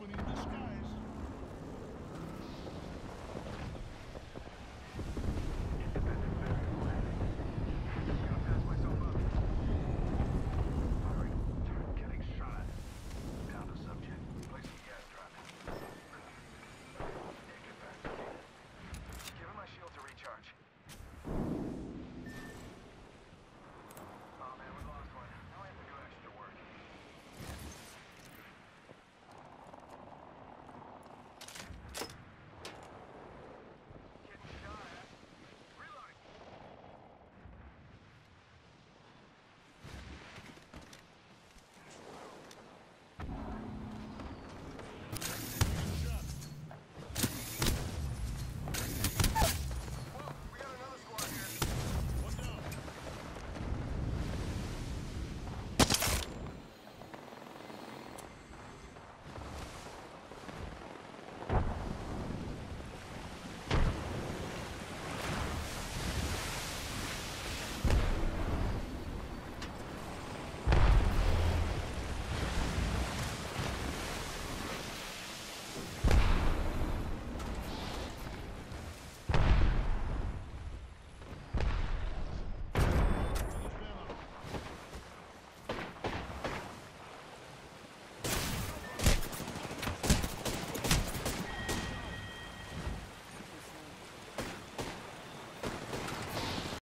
opening